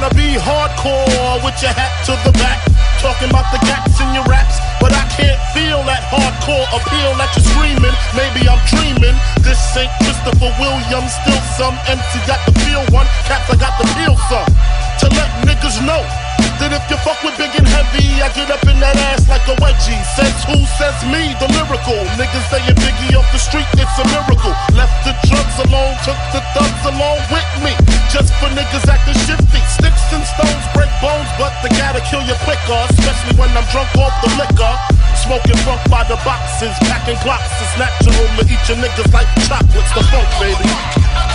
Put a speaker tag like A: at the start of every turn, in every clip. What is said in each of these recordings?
A: wanna be hardcore with your hat to the back. Talking about the gaps in your raps, but I can't feel that hardcore appeal that you're screaming. Maybe I'm dreaming. This ain't Christopher Williams, still some MC got the feel one. Caps, I got the feel some. To let niggas know that if you fuck with big and heavy, I get up in that ass like a wedgie. Says who? Says me, the lyrical. Niggas saying Biggie off the street, it's a miracle. Niggas shifty. Sticks and stones break bones, but they gotta kill you quicker. Especially when I'm drunk off the liquor. Smoking funk by the boxes, packing blocks. It's natural to eat your niggas like chocolates. The funk, baby.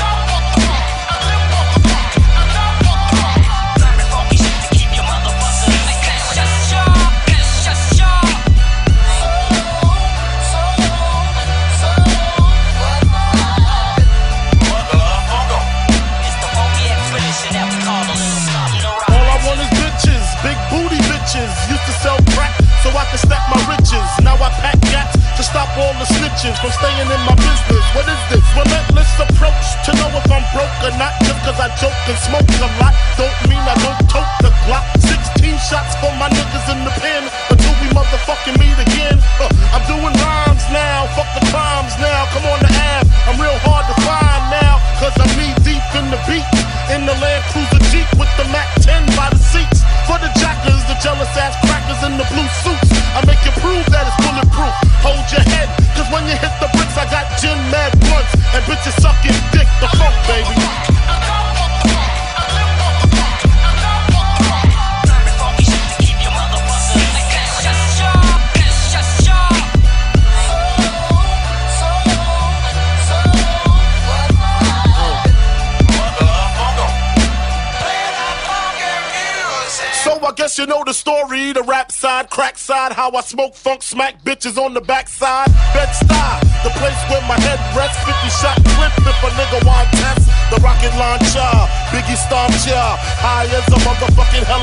A: So I can stack my riches. Now I pack gats to stop all the snitches from staying in my business. What is this? Relentless approach to know if I'm broke or not. Just cause I joke and smoke a lot, don't mean I don't tote the Glock. 16 shots for my niggas in the pen until we motherfucking meet again. Blue suits. I make you prove that it's bulletproof. Hold your head, cause when you hit the bricks, I got gin mad blunts. And bitches sucking dick, the funk, baby. So I guess you know the story, the rap side, crack side, how I smoke funk, smack bitches on the backside. Bed-Stuy, the place where my head rests, 50 shot clip if a nigga want test. The rocket launcher, Biggie stomps ya, high as a motherfucking hell.